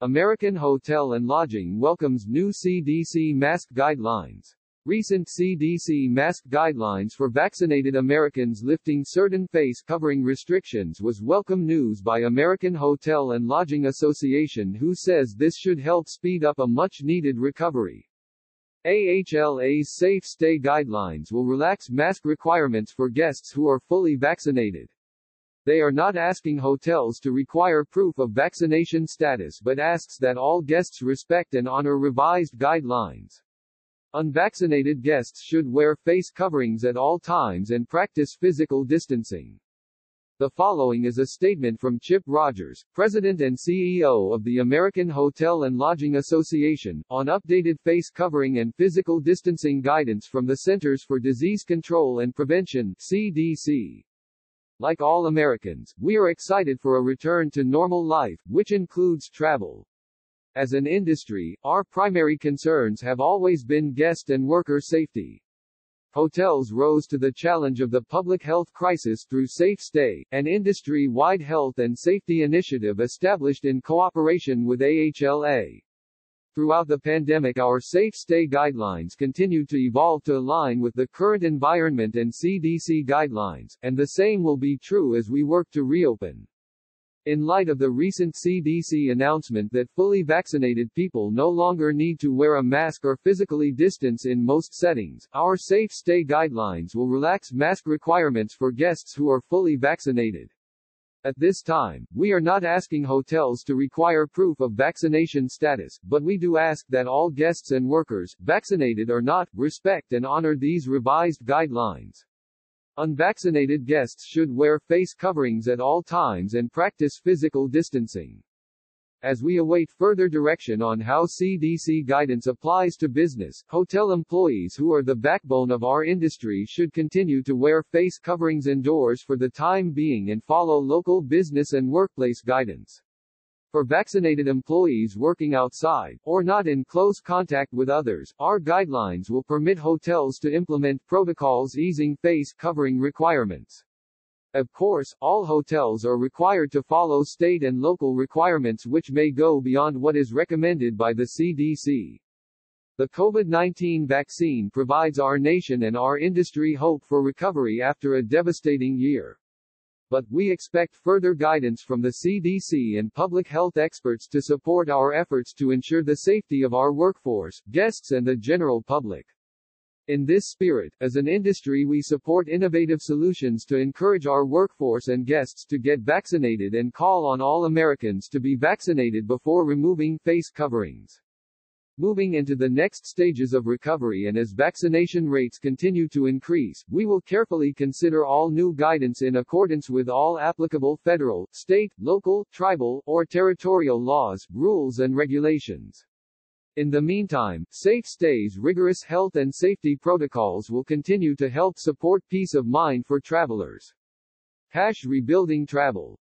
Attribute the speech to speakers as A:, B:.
A: American Hotel and Lodging welcomes new CDC mask guidelines. Recent CDC mask guidelines for vaccinated Americans lifting certain face covering restrictions was welcome news by American Hotel and Lodging Association who says this should help speed up a much-needed recovery. AHLA's Safe Stay guidelines will relax mask requirements for guests who are fully vaccinated. They are not asking hotels to require proof of vaccination status but asks that all guests respect and honor revised guidelines. Unvaccinated guests should wear face coverings at all times and practice physical distancing. The following is a statement from Chip Rogers, President and CEO of the American Hotel and Lodging Association, on updated face covering and physical distancing guidance from the Centers for Disease Control and Prevention CDC. Like all Americans, we are excited for a return to normal life, which includes travel. As an industry, our primary concerns have always been guest and worker safety. Hotels rose to the challenge of the public health crisis through Safe Stay, an industry-wide health and safety initiative established in cooperation with AHLA. Throughout the pandemic our Safe Stay guidelines continued to evolve to align with the current environment and CDC guidelines, and the same will be true as we work to reopen. In light of the recent CDC announcement that fully vaccinated people no longer need to wear a mask or physically distance in most settings, our Safe Stay guidelines will relax mask requirements for guests who are fully vaccinated. At this time, we are not asking hotels to require proof of vaccination status, but we do ask that all guests and workers, vaccinated or not, respect and honor these revised guidelines. Unvaccinated guests should wear face coverings at all times and practice physical distancing. As we await further direction on how CDC guidance applies to business, hotel employees who are the backbone of our industry should continue to wear face coverings indoors for the time being and follow local business and workplace guidance. For vaccinated employees working outside, or not in close contact with others, our guidelines will permit hotels to implement protocols easing face covering requirements. Of course, all hotels are required to follow state and local requirements which may go beyond what is recommended by the CDC. The COVID-19 vaccine provides our nation and our industry hope for recovery after a devastating year but we expect further guidance from the CDC and public health experts to support our efforts to ensure the safety of our workforce, guests and the general public. In this spirit, as an industry we support innovative solutions to encourage our workforce and guests to get vaccinated and call on all Americans to be vaccinated before removing face coverings. Moving into the next stages of recovery and as vaccination rates continue to increase, we will carefully consider all new guidance in accordance with all applicable federal, state, local, tribal, or territorial laws, rules and regulations. In the meantime, Safe Stay's rigorous health and safety protocols will continue to help support peace of mind for travelers. Hash Rebuilding Travel